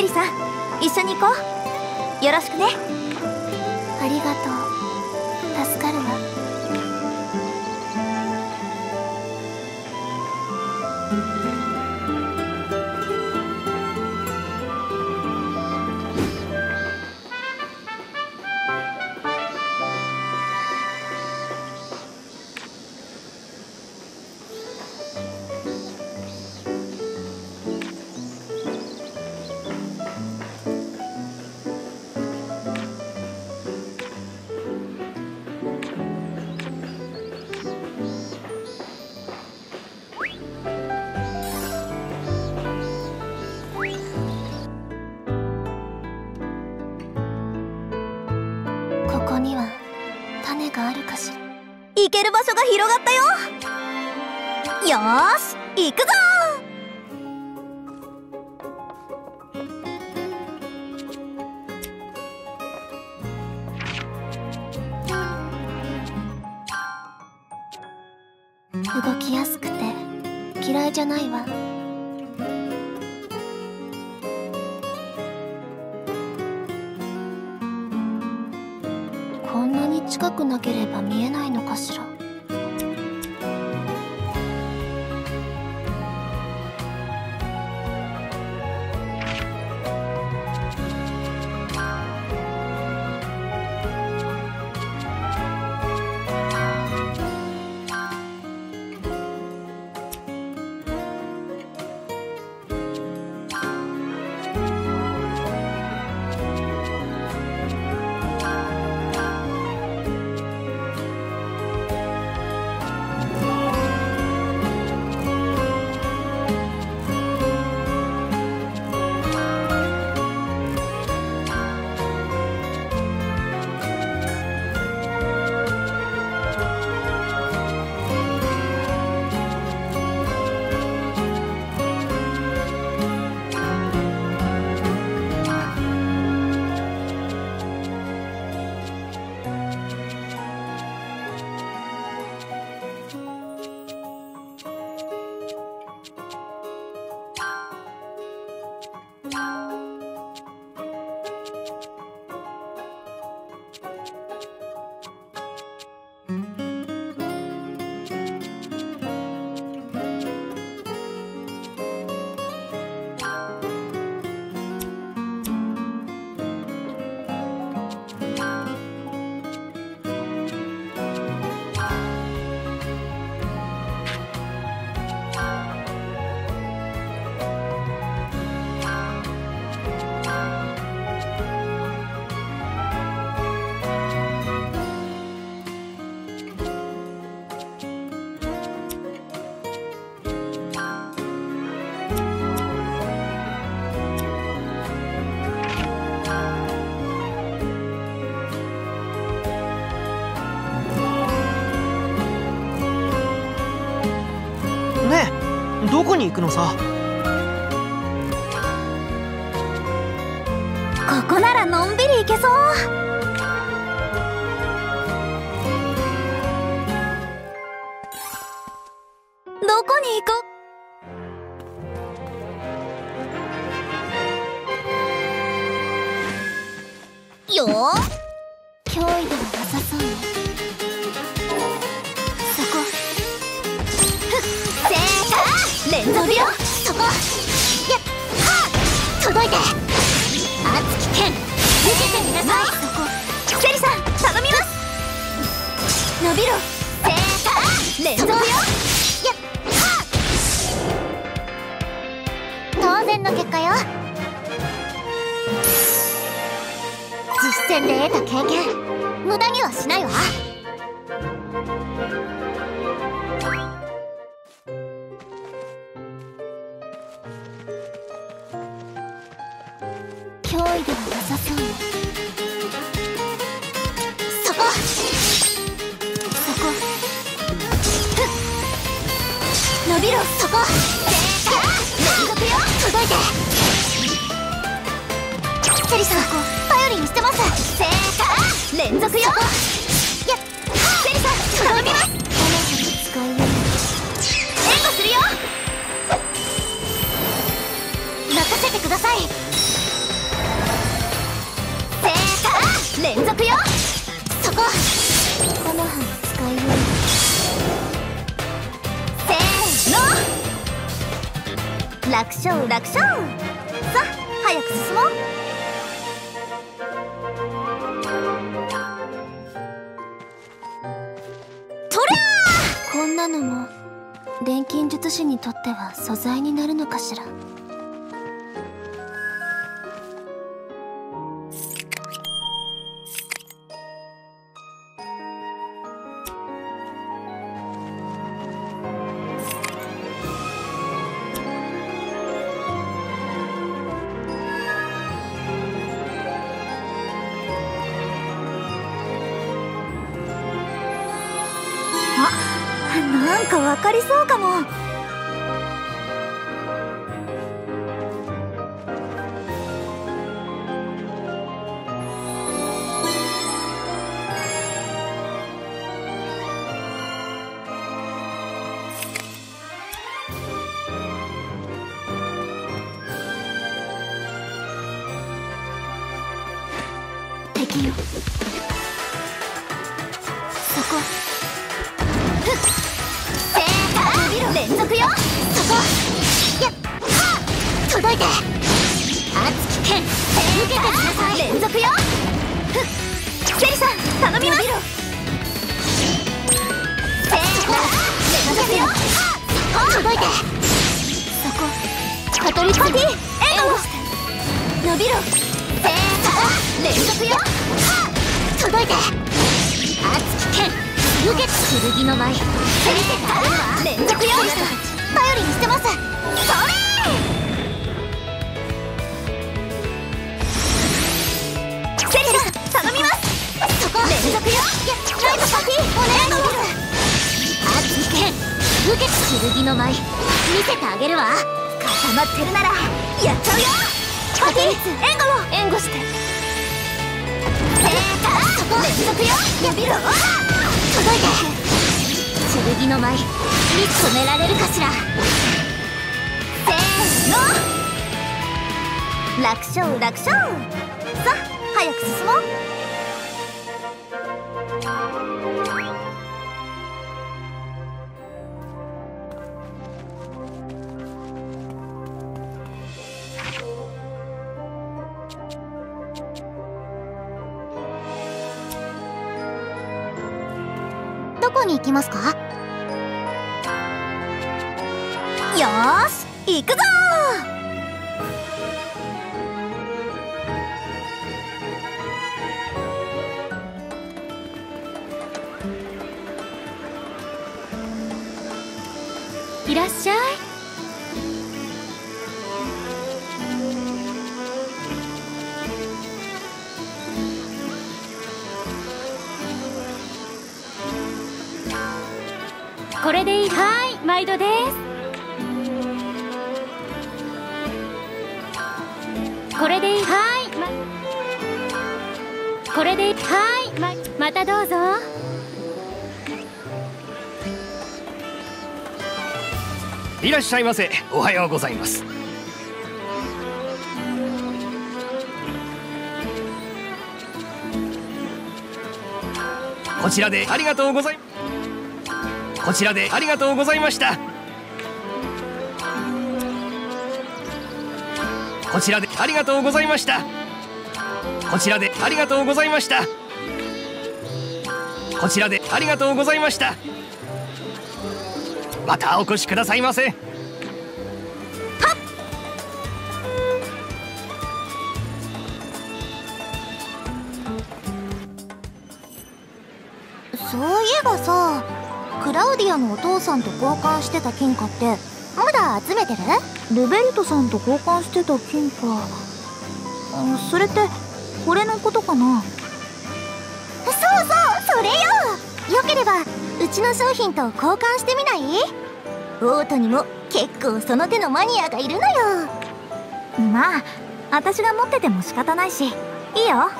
セリさん一緒に行こう。よろしくね。ありがとう。種があるかしら。行ける場所が広がったよ。よーし行くぞ。動きやすくて嫌いじゃないわ。近くなければ見えないのかしら。どこに行くのさ？ここならのんびり行けそう。どこに行こよー。脅威ではなさそうね。連続よ。そこ。やっはっ。届いて。熱き剣。受けてみなさいそこ。セリさん頼みます。伸びろ。正解。連続よ。やっはっ。当然の結果よ。実践で得た経験。無駄にはしないわ伸びろそこ。連続よ。届いて。セリさん頼りにしてます。正解。連続よ。楽勝楽勝。さあ早く進もう。とりゃこんなのも錬金術師にとっては素材になるのかしら。なんかわかりそうかも。敵よ。っ届いて熱き剣受けてください。連続よ。セリさん頼みます。連続よ届いて。そこ。カトリパティエゴ伸びろ。連続よ。届いて。熱き剣受けて。剣の舞連続よ。頼りにしてますセリさん頼みますそこ連続よライトパティお願いします熱き剣受け剣の舞見せてあげるわ固まってるならやっちゃうよパティ援護を援護してせーからそこ連続よ。伸びろ届いて剣の舞に止められるかしらせーの楽勝楽勝さあ早く進もう。どこに行きますか？よーし行くぞこれでいい。はい毎度です。これでいい。はい、ま、これでいい。はい。ままたどうぞ。いらっしゃいませ。おはようございます。こちらでありがとうございこちらでありがとうございました。こちらでありがとうございました。こちらでありがとうございました。こちらでありがとうございました。またお越しくださいませ。そういえばさクラウディアのお父さんと交換してた金貨ってまだ集めてる？ルベルトさんと交換してた金貨。あそれってこれのことかな？そうそうそれよ！よければうちの商品と交換してみない？オートにも結構その手のマニアがいるのよ。まあ私が持ってても仕方ないしいいよ